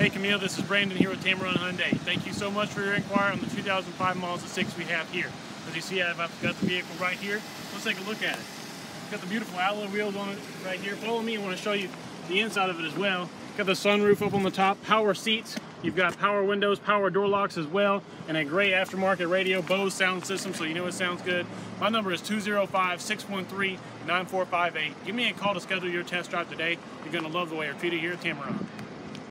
Hey Camille, this is Brandon here with Tameron Hyundai. Thank you so much for your inquiry on the 2005 Mazda 6 we have here. As you see, I've got the vehicle right here. Let's take a look at it. Got the beautiful alloy wheels on it right here. Follow me, I want to show you the inside of it as well. Got the sunroof up on the top, power seats. You've got power windows, power door locks as well, and a great aftermarket radio, Bose sound system, so you know it sounds good. My number is 205-613-9458. Give me a call to schedule your test drive today. You're going to love the way you're treated here at Tameron.